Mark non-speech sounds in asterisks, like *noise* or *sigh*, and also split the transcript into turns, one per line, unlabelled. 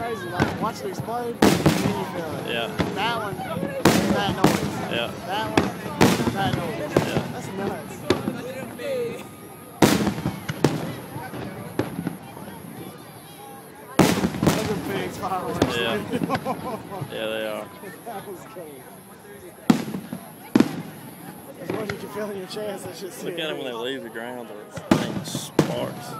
crazy. Like watch it explode, and then you feel it.
Yeah.
That one, that noise.
Yeah.
That one, that noise.
Yeah.
That's nuts. Those are big fireworks.
Yeah. *laughs* Yeah, they are.
that was cool. As much as you feel in your chest, that's just
Look
it.
at them when they leave the ground. They're sparks.